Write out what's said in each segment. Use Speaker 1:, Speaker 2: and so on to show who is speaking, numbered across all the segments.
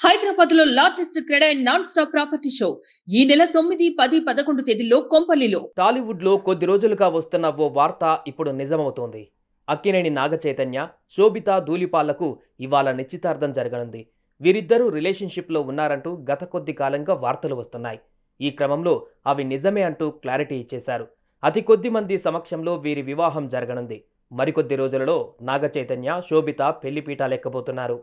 Speaker 1: హైదరాబాద్లో largest CREDAI and non stop property show. ఈ నెల తొమ్మిది పది పదకొండు తేదీల్లో కొంపల్లిలో.
Speaker 2: టాలీవుడ్లో కొద్ది రోజులుగా వస్తున్న ఓ వార్త ఇప్పుడు నిజమవుతోంది. అక్కినేని నాగ చైతన్య శోభిత ధూళిపాళ్ళకు ఇవాళ నిశ్చితార్థం జరగనుంది. వీరిద్దరూ రిలేషన్షిప్లో ఉన్నారంటూ గత కొద్ది కాలంగా వార్తలు వస్తున్నాయి. ఈ క్రమంలో అవి నిజమే అంటూ క్లారిటీ ఇచ్చేశారు. అతి కొద్ది మంది సమక్షంలో వీరి వివాహం జరగనుంది. మరికొద్ది రోజులలో నాగ చైతన్య శోభిత పెళ్ళిపీటాలెక్కబోతున్నారు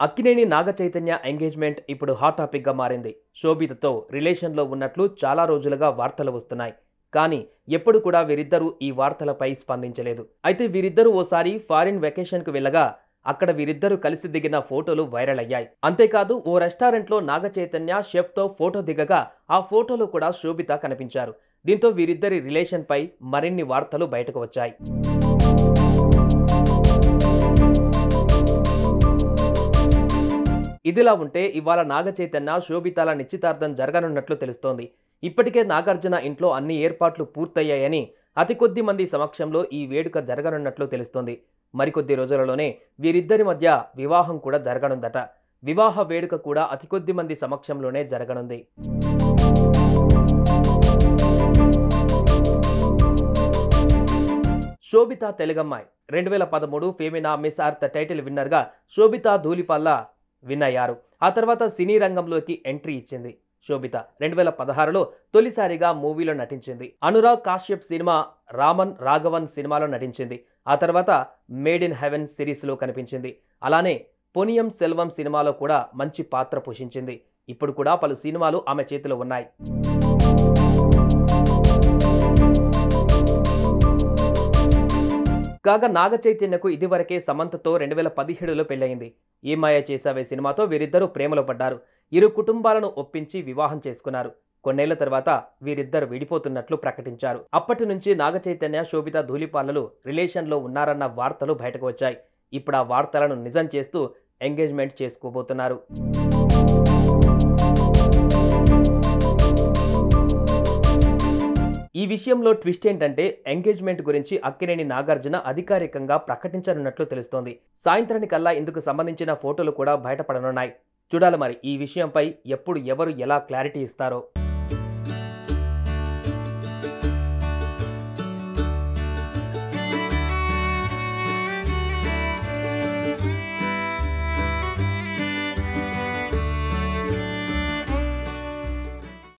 Speaker 2: అక్కినేని నాగ చైతన్య ఎంగేజ్మెంట్ ఇప్పుడు హాట్ టాపిక్గా మారింది. శోభితతో రిలేషన్లో ఉన్నట్లు చాలా రోజులుగా వార్తలు వస్తున్నాయి. కానీ ఎప్పుడు కూడా వీరిద్దరూ ఈ వార్తలపై స్పందించలేదు. అయితే వీరిద్దరూ ఓసారి ఫారిన్ వెకేషన్కు వెళ్ళగా అక్కడ వీరిద్దరూ కలిసి దిగిన ఫోటోలు వైరల్ అయ్యాయి. అంతేకాదు ఓ రెస్టారెంట్లో నాగ చైతన్య షెఫ్తో ఫోటో దిగగా ఆ ఫోటోలో కూడా శోభిత కనిపించారు. దీంతో వీరిద్దరి రిలేషన్పై మరిన్ని వార్తలు బయటకు వచ్చాయి. ఇదిలా ఉంటే ఇవాళ నాగ చైతన్య శోభితాల నిశ్చితార్థం జరగనున్నట్లు తెలుస్తోంది. ఇప్పటికే నాగార్జున ఇంట్లో అన్ని ఏర్పాట్లు పూర్తయ్యాయని అతి కొద్ది మంది సమక్షంలో ఈ వేడుక జరగనున్నట్లు తెలుస్తోంది. మరికొద్ది రోజులలోనే వీరిద్దరి మధ్య వివాహం కూడా జరగనుందట. వివాహ వేడుక కూడా అతి కొద్ది మంది సమక్షంలోనే జరగనుంది. శోభిత తెలుగమ్మాయి. రెండు వేల పదమూడు ఫేమినా మిస్ అర్త్ టైటిల్ విన్నర్గా శోభిత ధూళిపల్ల విన్ అయ్యారు ఆ తర్వాత సినీ రంగంలోకి ఎంట్రీ ఇచ్చింది. శోభిత రెండు వేల పదహారులో తొలిసారిగా మూవీలో నటించింది. అనురాగ్ కాశ్యప్ సినిమా రామన్ రాఘవన్ సినిమాలో నటించింది. ఆ తర్వాత మేడ్ ఇన్ హెవెన్ సిరీస్లో కనిపించింది. అలానే పొనియం సెల్వం సినిమాలో కూడా మంచి పాత్ర పోషించింది. ఇప్పుడు కూడా పలు సినిమాలు ఆమె చేతిలో ఉన్నాయి. కాగా నాగ చైతన్యకు ఇదివరకే సమంతతో రెండు వేల పదిహేడులో పెళ్ళయింది. ఈ మాయ చేసావే సినిమాతో వీరిద్దరూ ప్రేమలో పడ్డారు. ఇరు కుటుంబాలను ఒప్పించి వివాహం చేసుకున్నారు. కొన్నేళ్ళ తర్వాత వీరిద్దరు విడిపోతున్నట్లు ప్రకటించారు. అప్పటి నుంచి నాగ చైతన్య శోభిత ధూళిపాలలు రిలేషన్లో ఉన్నారన్న వార్తలు బయటకు వచ్చాయి. ఇప్పుడు ఆ వార్తలను నిజం చేస్తూ ఎంగేజ్మెంట్ చేసుకోబోతున్నారు. విషయంలో ట్విస్ట్ ఏంటంటే ఎంగేజ్మెంట్ గురించి అక్కినేని నాగార్జున అధికారికంగా ప్రకటించనున్నట్లు తెలుస్తోంది. సాయంత్రానికల్లా ఇందుకు సంబంధించిన ఫోటోలు కూడా బయటపడనున్నాయి. చూడాలి మరి ఈ విషయంపై ఎప్పుడు ఎవరు ఎలా క్లారిటీ ఇస్తారో.